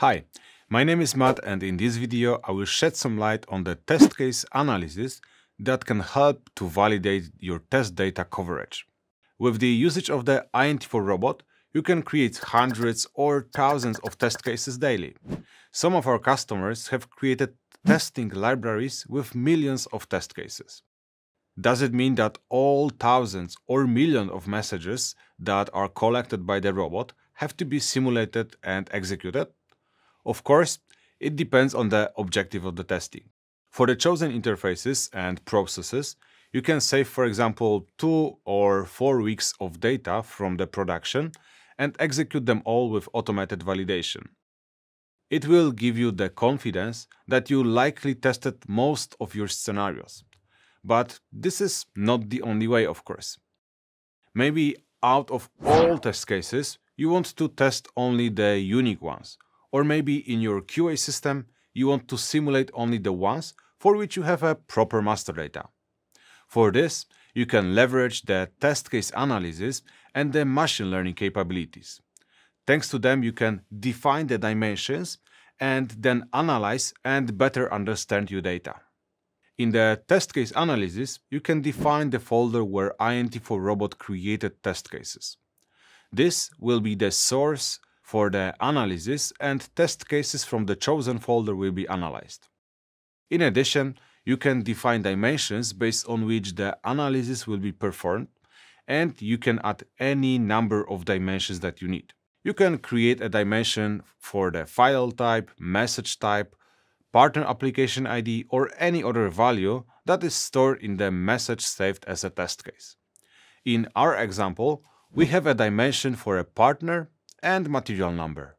Hi, my name is Matt and in this video I will shed some light on the test case analysis that can help to validate your test data coverage. With the usage of the INT4 robot, you can create hundreds or thousands of test cases daily. Some of our customers have created testing libraries with millions of test cases. Does it mean that all thousands or millions of messages that are collected by the robot have to be simulated and executed? Of course, it depends on the objective of the testing. For the chosen interfaces and processes, you can save, for example, two or four weeks of data from the production and execute them all with automated validation. It will give you the confidence that you likely tested most of your scenarios. But this is not the only way, of course. Maybe out of all test cases, you want to test only the unique ones, or maybe in your QA system, you want to simulate only the ones for which you have a proper master data. For this, you can leverage the test case analysis and the machine learning capabilities. Thanks to them, you can define the dimensions and then analyze and better understand your data. In the test case analysis, you can define the folder where INT4 robot created test cases. This will be the source for the analysis and test cases from the chosen folder will be analyzed. In addition, you can define dimensions based on which the analysis will be performed and you can add any number of dimensions that you need. You can create a dimension for the file type, message type, partner application ID or any other value that is stored in the message saved as a test case. In our example, we have a dimension for a partner and material number.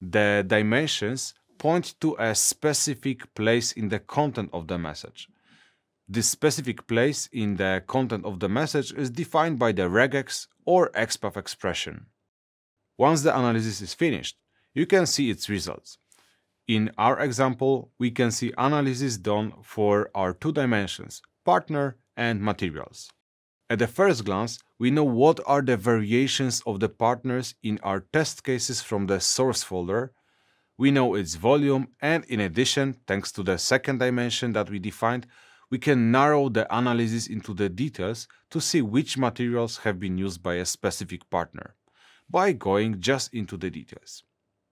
The dimensions point to a specific place in the content of the message. This specific place in the content of the message is defined by the regex or XPath expression. Once the analysis is finished, you can see its results. In our example, we can see analysis done for our two dimensions, partner and materials. At the first glance, we know what are the variations of the partners in our test cases from the source folder. We know its volume and in addition, thanks to the second dimension that we defined, we can narrow the analysis into the details to see which materials have been used by a specific partner by going just into the details.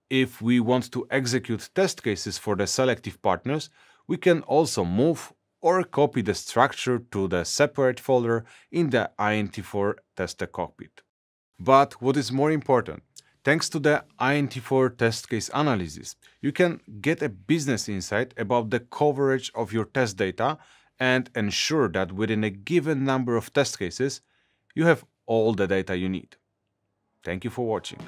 If we want to execute test cases for the selective partners, we can also move or copy the structure to the separate folder in the INT4 tester cockpit. But what is more important, thanks to the INT4 test case analysis, you can get a business insight about the coverage of your test data and ensure that within a given number of test cases, you have all the data you need. Thank you for watching.